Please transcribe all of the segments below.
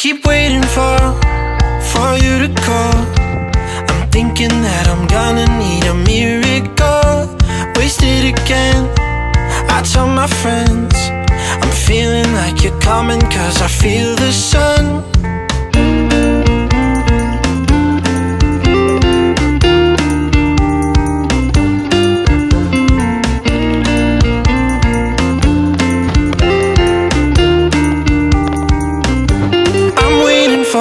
keep waiting for, for you to call. I'm thinking that I'm gonna need a miracle. Wasted again. I tell my friends, I'm feeling like you're coming, cause I feel the sun.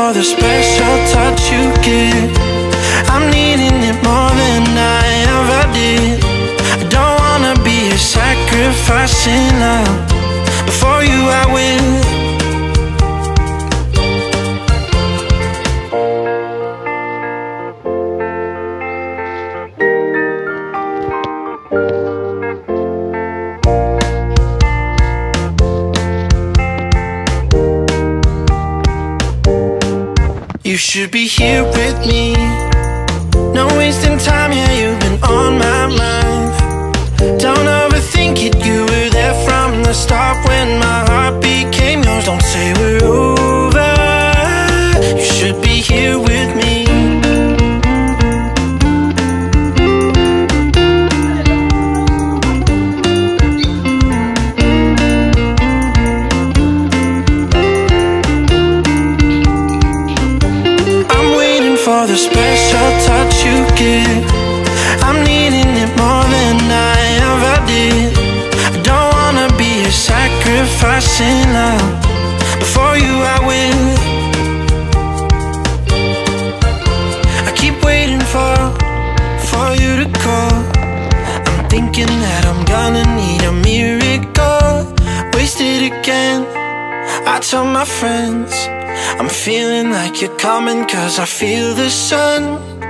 For the special touch you give. I'm needing it more than I ever did. I don't wanna be a sacrificing love. Before you, I will. You should be here with me. No wasting time, yeah, you've been on my mind. Don't overthink it, you were there from the start when my for the special touch you give. I'm needing it more than I ever did. I don't wanna be a sacrificing love. Before you, I will. I keep waiting for, for you to call. I'm thinking that I'm gonna need a miracle. Wasted again. I tell my friends, I'm feeling like you're coming, cause I feel the sun.